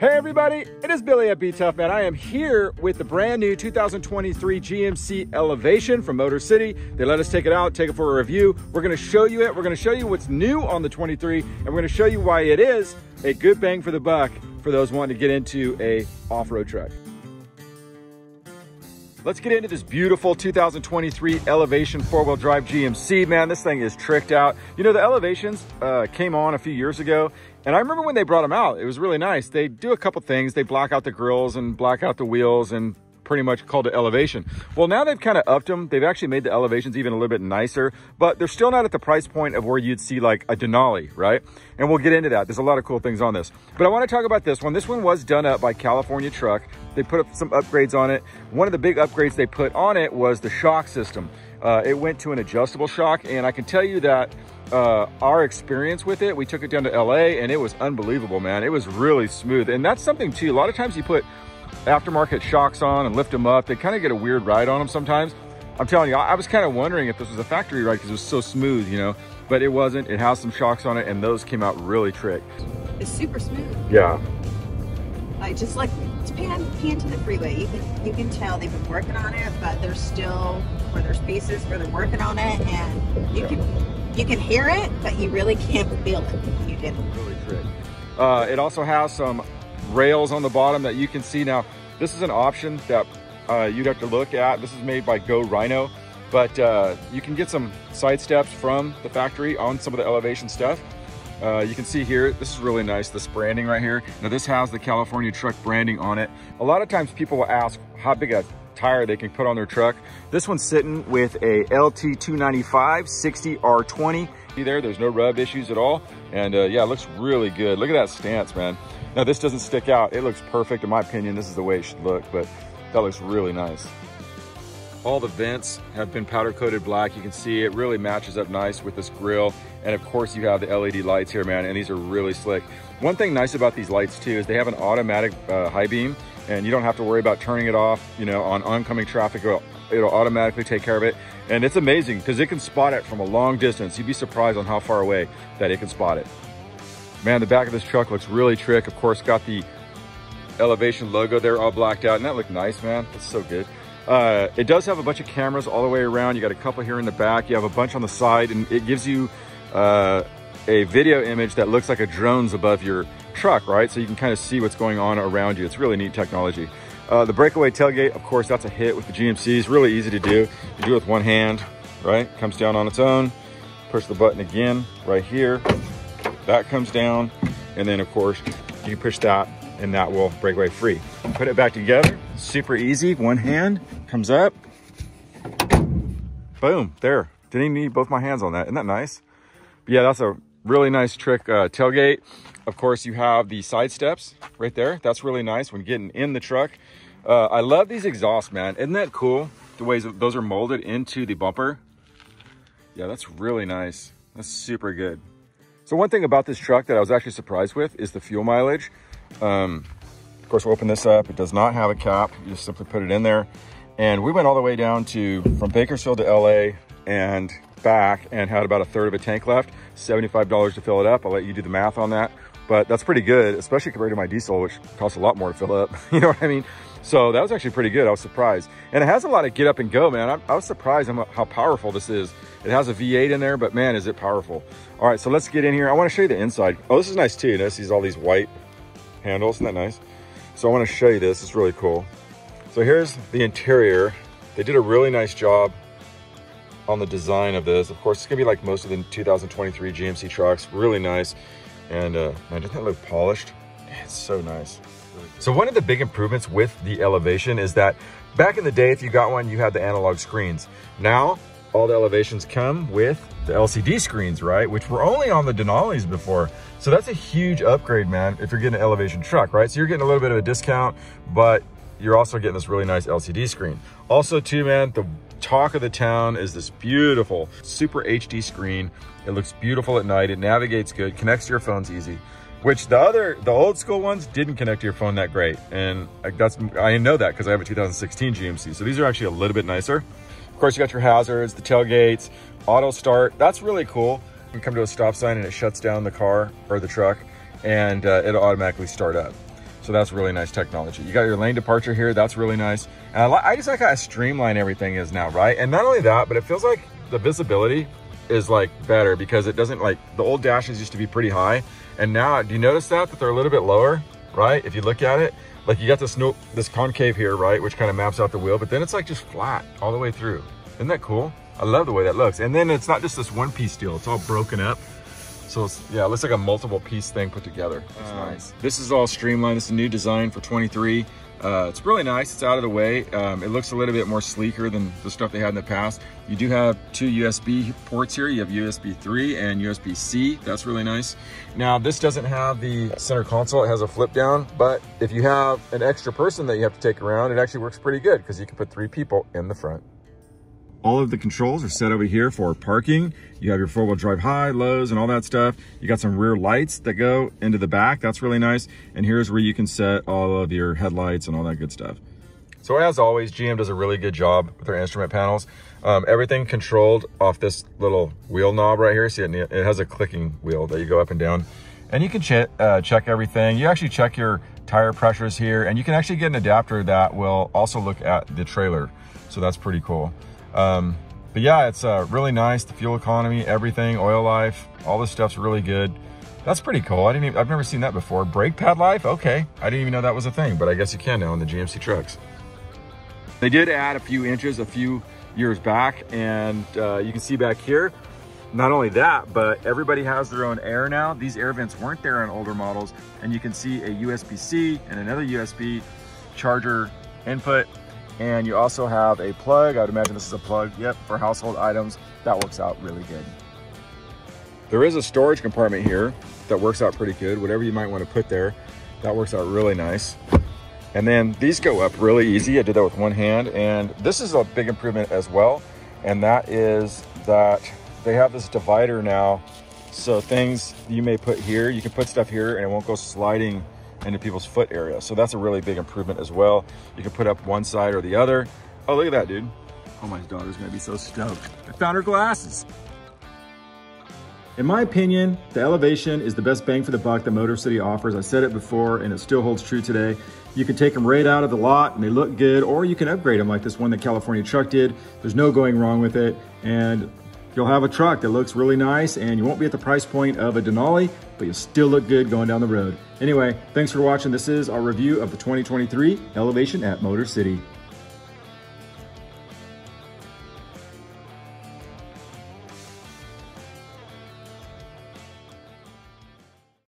Hey everybody, it is Billy at BTUFF Man. I am here with the brand new 2023 GMC Elevation from Motor City. They let us take it out, take it for a review. We're gonna show you it. We're gonna show you what's new on the 23, and we're gonna show you why it is a good bang for the buck for those wanting to get into a off-road truck. Let's get into this beautiful 2023 Elevation four-wheel drive GMC. Man, this thing is tricked out. You know, the Elevations uh, came on a few years ago, and I remember when they brought them out, it was really nice. They do a couple things. They black out the grills and black out the wheels and pretty much called it elevation. Well, now they've kind of upped them. They've actually made the elevations even a little bit nicer, but they're still not at the price point of where you'd see like a Denali, right? And we'll get into that. There's a lot of cool things on this. But I want to talk about this one. This one was done up by California Truck. They put up some upgrades on it. One of the big upgrades they put on it was the shock system. Uh, it went to an adjustable shock, and I can tell you that uh, our experience with it, we took it down to LA, and it was unbelievable, man. It was really smooth, and that's something too. A lot of times you put aftermarket shocks on and lift them up. They kind of get a weird ride on them sometimes. I'm telling you, I, I was kind of wondering if this was a factory ride because it was so smooth, you know, but it wasn't. It has some shocks on it, and those came out really trick. It's super smooth. Yeah. Like just like to pan, pan to the freeway, you can you can tell they've been working on it, but there's still where there's pieces where they're working on it, and you can you can hear it, but you really can't feel it. You didn't. Really trick. Uh, it also has some rails on the bottom that you can see now. This is an option that uh, you'd have to look at. This is made by Go Rhino, but uh, you can get some side steps from the factory on some of the elevation stuff. Uh, you can see here, this is really nice, this branding right here. Now this has the California truck branding on it. A lot of times people will ask how big a tire they can put on their truck. This one's sitting with a LT295 60 R20. See there, there's no rub issues at all. And uh, yeah, it looks really good. Look at that stance, man. Now this doesn't stick out. It looks perfect in my opinion. This is the way it should look, but that looks really nice. All the vents have been powder coated black. You can see it really matches up nice with this grill. And of course you have the LED lights here, man, and these are really slick. One thing nice about these lights too is they have an automatic uh, high beam and you don't have to worry about turning it off, you know, on oncoming traffic. It'll, it'll automatically take care of it. And it's amazing because it can spot it from a long distance. You'd be surprised on how far away that it can spot it. Man, the back of this truck looks really trick. Of course, got the elevation logo there all blacked out and that looked nice, man. That's so good. Uh, it does have a bunch of cameras all the way around. You got a couple here in the back. You have a bunch on the side and it gives you uh, a video image that looks like a drone's above your truck, right? So you can kind of see what's going on around you. It's really neat technology. Uh, the breakaway tailgate, of course, that's a hit with the GMCs. Really easy to do. You do it with one hand, right? Comes down on its own. Push the button again right here. That comes down. And then, of course, you push that and that will break away free. Put it back together. Super easy. One hand comes up. Boom. There. Didn't need both my hands on that. Isn't that nice? But yeah, that's a really nice trick uh, tailgate. Of course, you have the side steps right there. That's really nice when getting in the truck. Uh, I love these exhausts, man. Isn't that cool? The ways those are molded into the bumper. Yeah, that's really nice. That's super good. So one thing about this truck that I was actually surprised with is the fuel mileage. Um, of course, we'll open this up. It does not have a cap. You just simply put it in there. And we went all the way down to, from Bakersfield to LA and back and had about a third of a tank left. $75 to fill it up. I'll let you do the math on that. But that's pretty good, especially compared to my diesel, which costs a lot more to fill up. you know what I mean? So that was actually pretty good. I was surprised. And it has a lot of get up and go, man. I, I was surprised how powerful this is. It has a V8 in there, but man, is it powerful. All right, so let's get in here. I want to show you the inside. Oh, this is nice too. This is all these white handles. Isn't that nice? So I want to show you this. It's really cool. So here's the interior. They did a really nice job on the design of this. Of course, it's gonna be like most of the 2023 GMC trucks, really nice. And uh, man, doesn't that look polished? It's so nice. So one of the big improvements with the Elevation is that back in the day, if you got one, you had the analog screens. Now, all the Elevations come with the LCD screens, right? Which were only on the Denali's before. So that's a huge upgrade, man, if you're getting an Elevation truck, right? So you're getting a little bit of a discount, but you're also getting this really nice LCD screen. Also too, man, the talk of the town is this beautiful super HD screen. It looks beautiful at night. It navigates good, connects to your phones easy, which the other, the old school ones didn't connect to your phone that great. And that's, I know that because I have a 2016 GMC. So these are actually a little bit nicer. Of course, you got your hazards, the tailgates, auto start. That's really cool. You come to a stop sign and it shuts down the car or the truck and uh, it'll automatically start up. So that's really nice technology. You got your lane departure here. That's really nice. And I, I just like how streamlined everything is now, right? And not only that, but it feels like the visibility is like better because it doesn't like, the old dashes used to be pretty high. And now, do you notice that, that they're a little bit lower, right? If you look at it, like you got this no, this concave here, right? Which kind of maps out the wheel, but then it's like just flat all the way through. Isn't that cool? I love the way that looks. And then it's not just this one piece deal, it's all broken up. So it's, yeah, it looks like a multiple piece thing put together. It's um, nice. This is all streamlined. It's a new design for 23. Uh, it's really nice. It's out of the way. Um, it looks a little bit more sleeker than the stuff they had in the past. You do have two USB ports here. You have USB 3 and USB-C. That's really nice. Now, this doesn't have the center console. It has a flip down, but if you have an extra person that you have to take around, it actually works pretty good because you can put three people in the front. All of the controls are set over here for parking. You have your four-wheel drive high, lows, and all that stuff. You got some rear lights that go into the back. That's really nice. And here's where you can set all of your headlights and all that good stuff. So as always, GM does a really good job with their instrument panels. Um, everything controlled off this little wheel knob right here. See, it, it has a clicking wheel that you go up and down. And you can ch uh, check everything. You actually check your tire pressures here, and you can actually get an adapter that will also look at the trailer. So that's pretty cool. Um, but yeah, it's uh, really nice. The fuel economy, everything, oil life, all this stuff's really good. That's pretty cool. I didn't even, I've never seen that before. Brake pad life? Okay. I didn't even know that was a thing, but I guess you can now in the GMC trucks. They did add a few inches a few years back and uh, you can see back here, not only that, but everybody has their own air now. These air vents weren't there on older models and you can see a USB-C and another USB charger input and you also have a plug. I would imagine this is a plug, yep, for household items. That works out really good. There is a storage compartment here that works out pretty good. Whatever you might want to put there, that works out really nice. And then these go up really easy. I did that with one hand. And this is a big improvement as well. And that is that they have this divider now. So things you may put here, you can put stuff here and it won't go sliding into people's foot area. So that's a really big improvement as well. You can put up one side or the other. Oh, look at that, dude. Oh, my daughter's gonna be so stoked. I found her glasses. In my opinion, the Elevation is the best bang for the buck that Motor City offers. I said it before and it still holds true today. You can take them right out of the lot and they look good, or you can upgrade them like this one that California Truck did. There's no going wrong with it. And You'll have a truck that looks really nice and you won't be at the price point of a Denali, but you'll still look good going down the road. Anyway, thanks for watching. This is our review of the 2023 Elevation at Motor City.